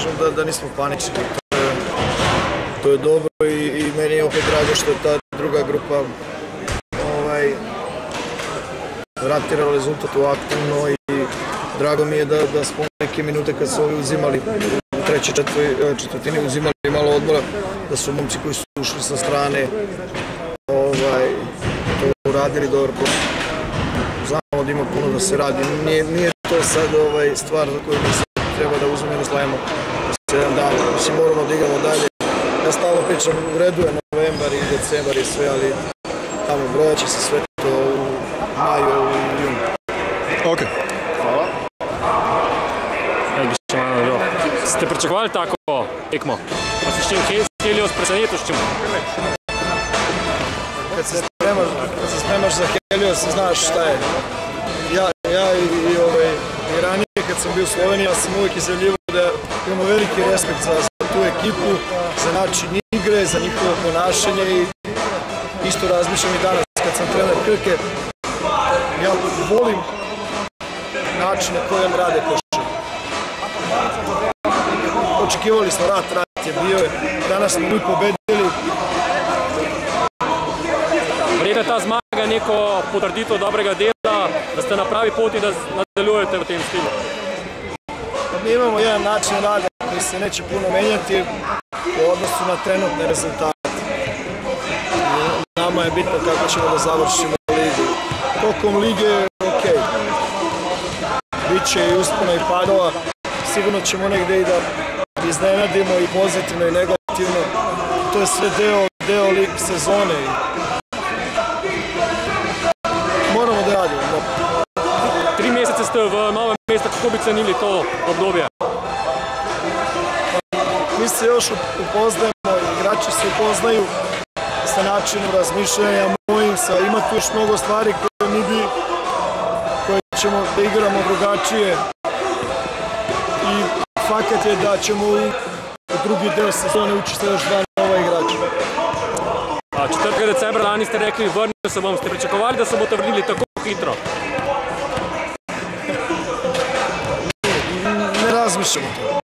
kažem da, da nismo panični. To je, dobro i, i meni je opet drago što je ta druga grupa ovaj, vratirala rezultat u aktivno i drago mi je da, da smo neke minute kad su ovi uzimali u trećoj četvrtini uzimali malo odmora, da su momci koji su ušli sa strane ovaj, to uradili dobro. Znamo da ima puno da se radi. Nije, nije to sad ovaj, stvar za koju mi se treba da uzmemo i slavimo 7 dana. Mislim, moramo da igramo dalje. Ja stalno pričam, u redu je novembar i decembar i sve, ali tamo brojaće se sve to u maju i junu. Ok. Hvala. Še malo dobro. Ste pričakovali tako tekmo? Pa se s čim Helios presenetil s čim? Kad se spremaš, kad se spremaš za Helios, znaš šta je. Ja, ja i, kad sam bio u Sloveniji, ja sam uvijek izjavljivo da imamo veliki respekt za, tu ekipu, za način igre, za njihovo ponašanje i isto razmišljam i danas kad sam trener Krke. Ja volim način na kojem rade košar. Očekivali smo rat, rat je bio, danas smo mi pobedili, je ta zmaga neko potrditev dobrega dela, da ste na pravi poti, da nadaljujete v tem stilu. Mi imamo jedan način rada koji se neće puno menjati u odnosu na trenutne rezultate. Nama je bitno kako ćemo da završimo ligu. Tokom lige, ok, bit će i uspona i padova, sigurno ćemo negde i da iznenadimo i pozitivno i negativno. To je sve deo, deo lig sezone. V novem mestu, kako bi cenili to obdobje? Mi se još upoznajemo, igrači se upoznaju sa načinom razmišljanja mojim, sa, ima tu još mnogo stvari koje mi bi, koje ćemo da igramo drugačije i fakat je da ćemo u, drugi deo sezone učiti još dva nova igrača. A 4. decembra lani ste rekli, vrnil se bom, ste pričakovali, da se boste vrnili tako hitro? mesmo.